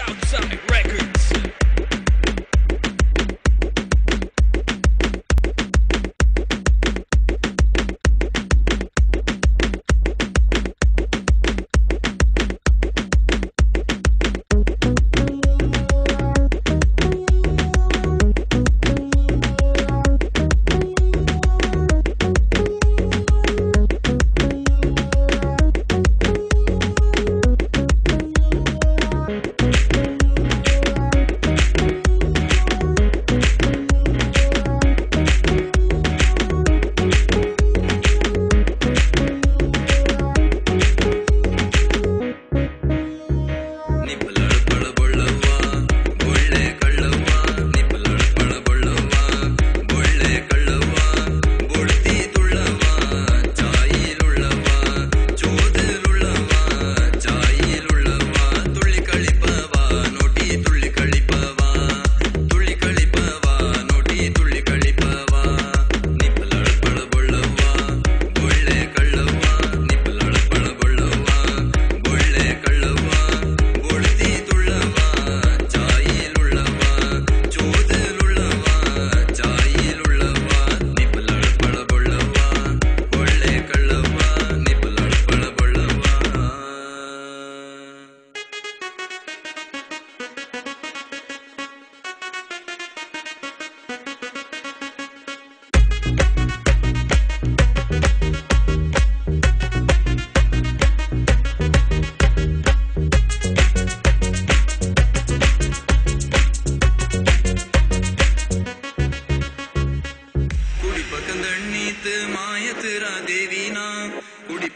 Southside Records.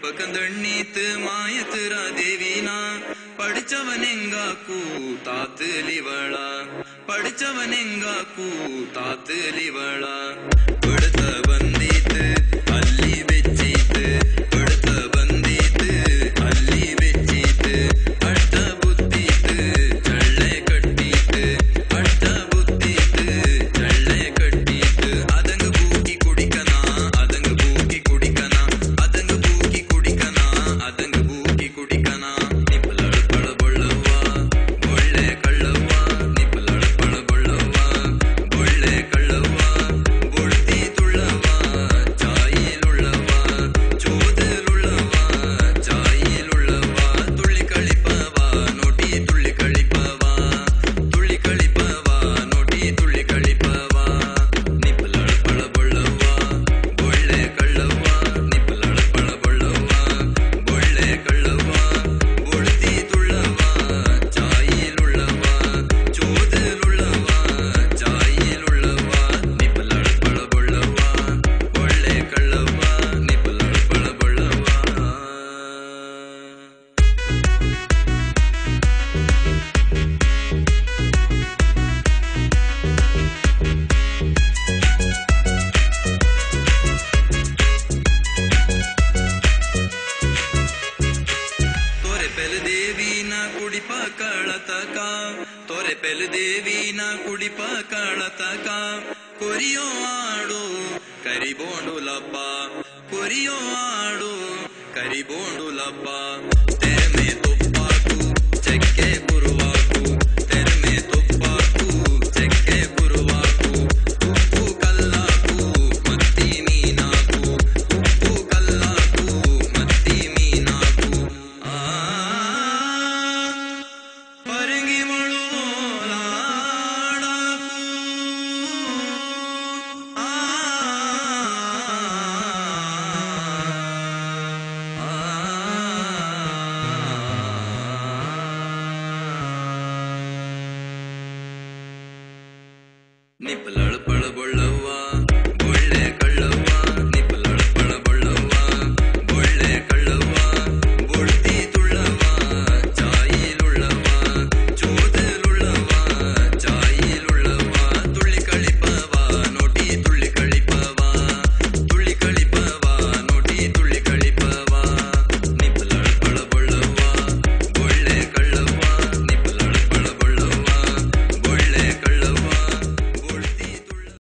பக்கந்தண்ணீத்து மாயத்துரா தேவினா படிச்சவன் எங்காக்கு தாத்து லிவளா. படிச்சவன் எங்காக்கு ಕುಡಿಪ ಕಾಳತಕ. ತೊರೆ ದೇವಿ ದೇವಿನ ಕುಡಿಪ ಕಾಳತಕ. ಕೊರಿಯೋ ಆಡು, ಕರಿಬೋಂಡು ಲಬ್ಬ. ಕೊರಿಯೋ ಆಡು, ಕರಿಬೋಂಡು ಲಬ್ಬಾ. Nipple